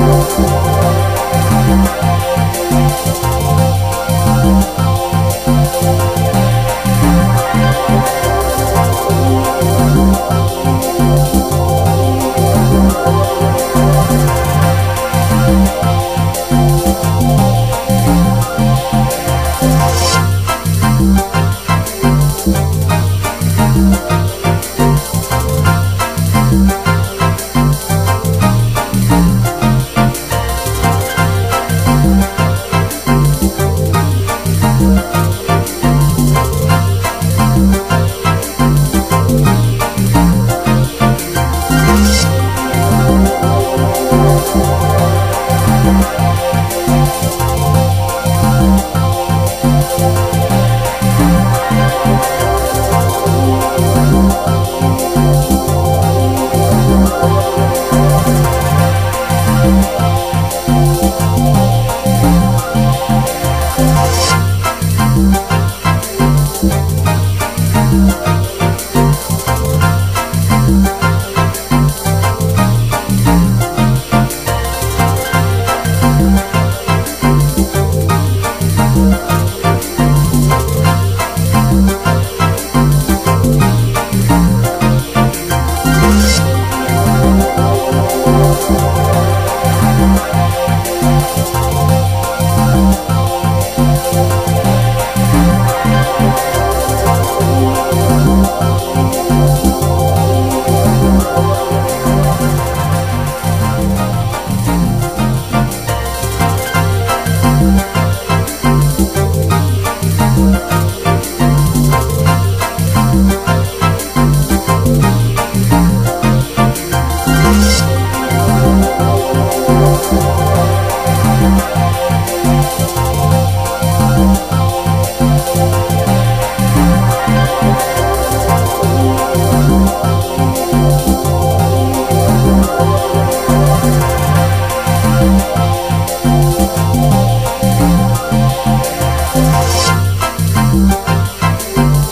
Oh,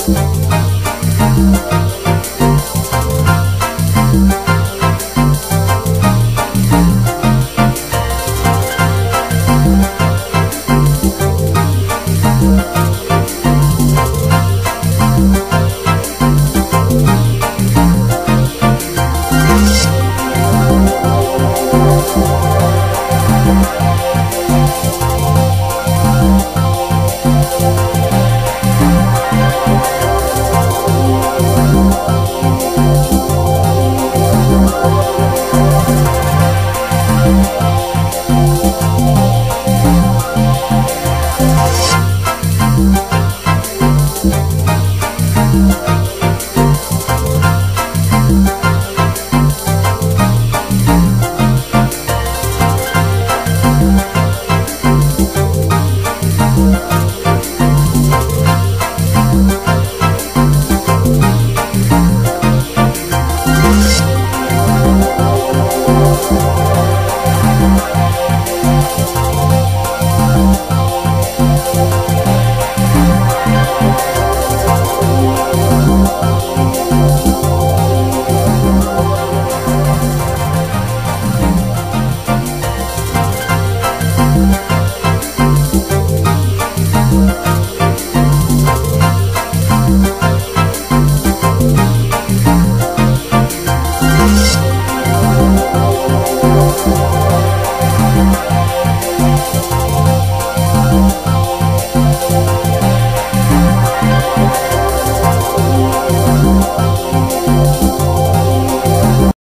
Thank